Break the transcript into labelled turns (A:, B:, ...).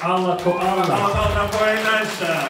A: alla koala. alla.
B: koala alla på.